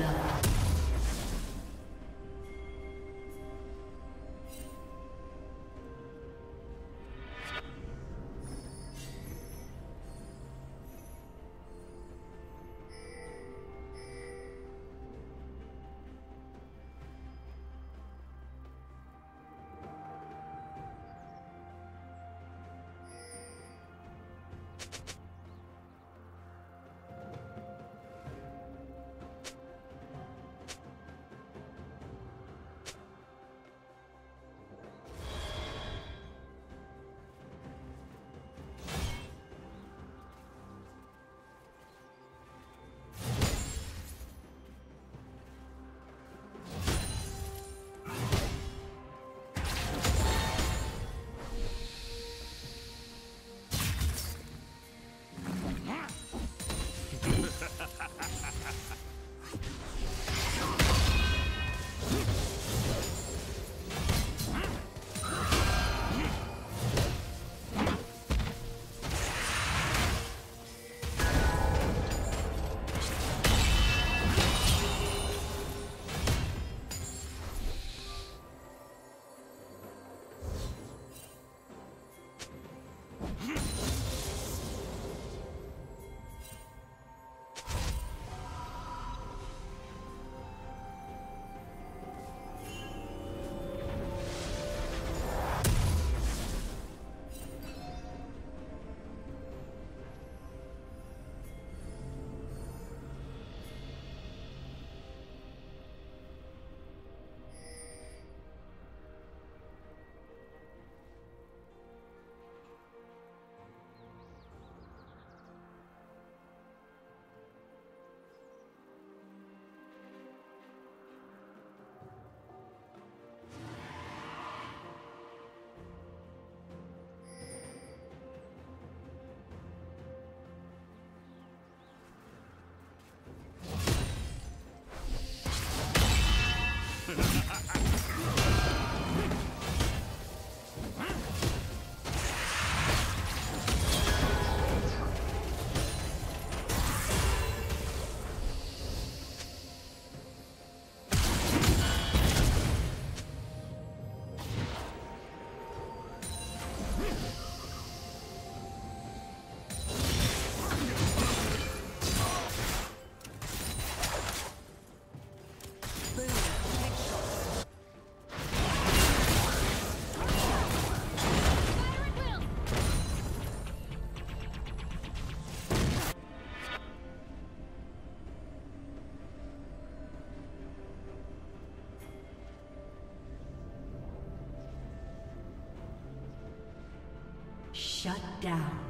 blood. Hmph! Shut down.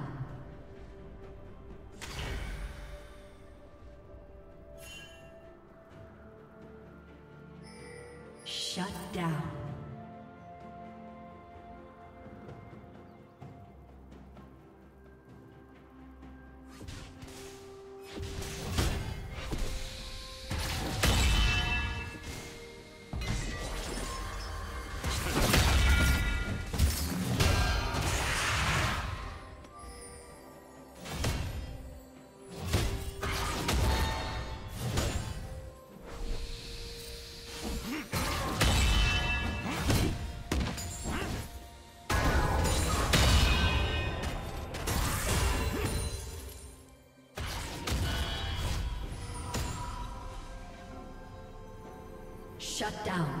Shut down.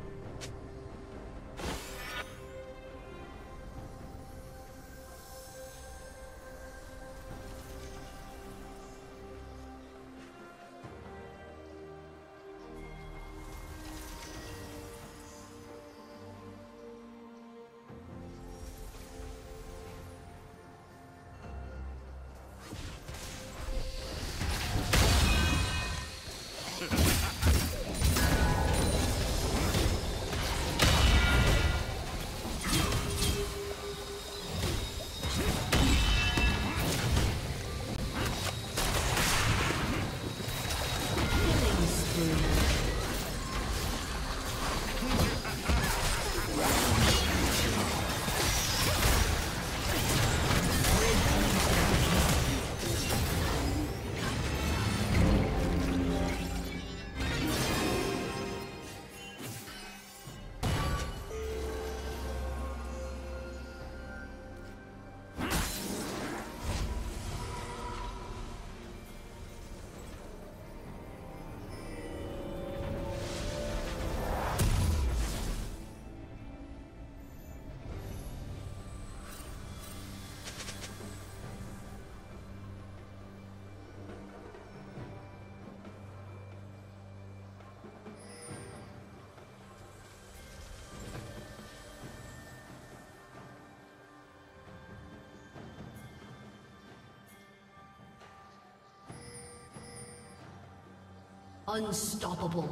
Unstoppable.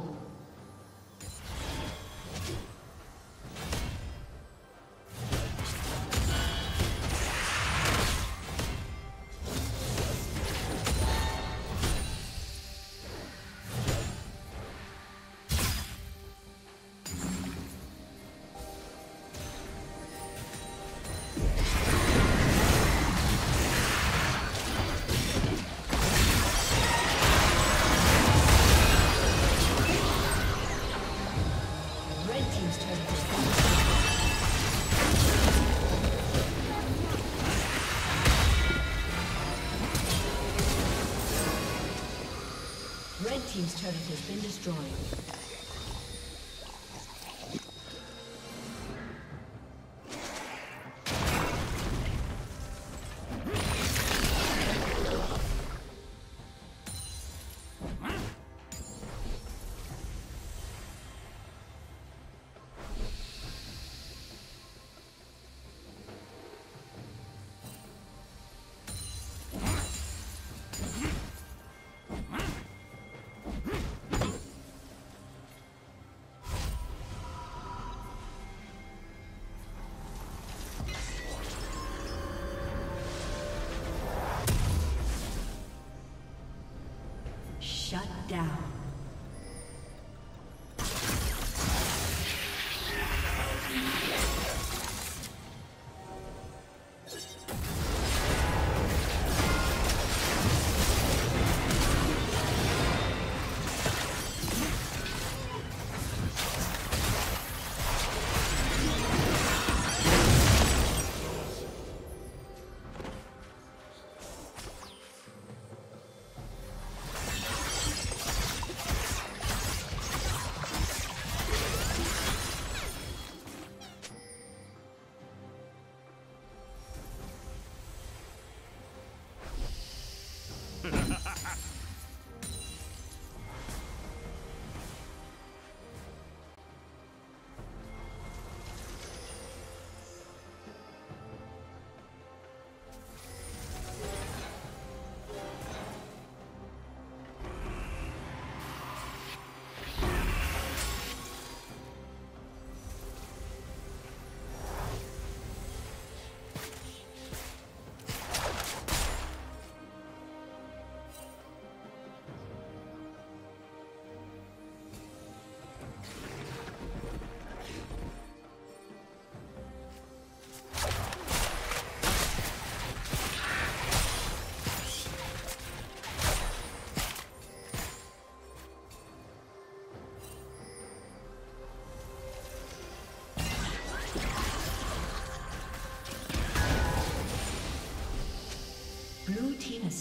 Shut down.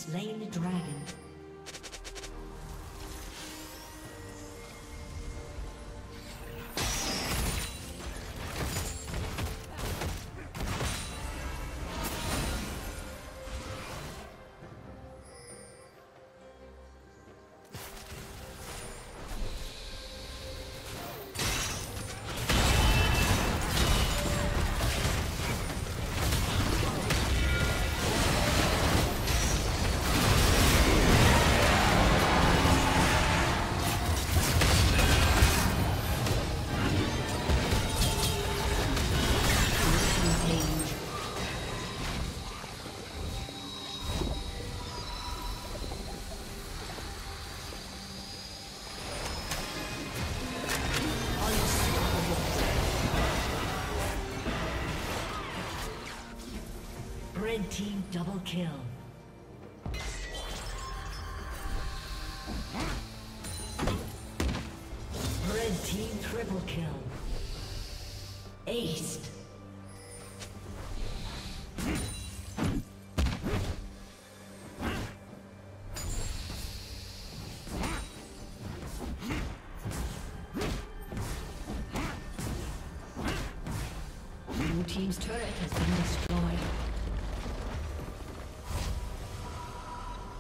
Slain the dragon. Double kill. Red team triple kill. Aced. Blue team's turret has been destroyed.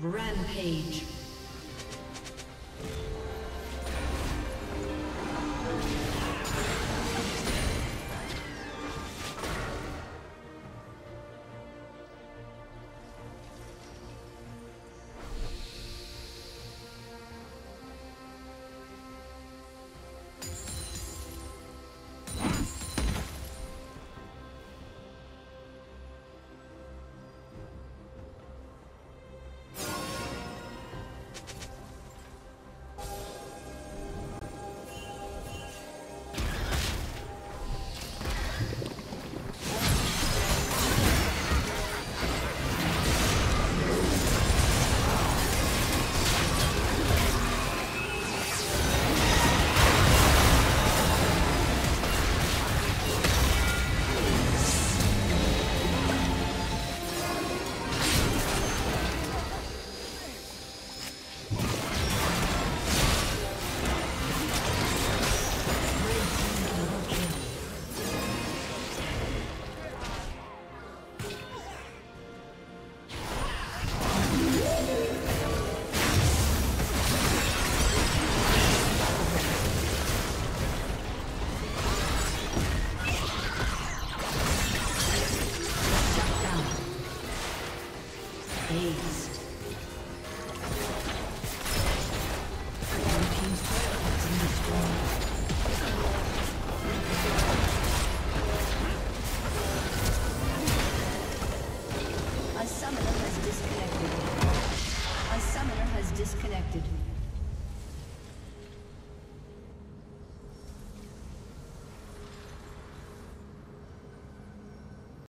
Rampage.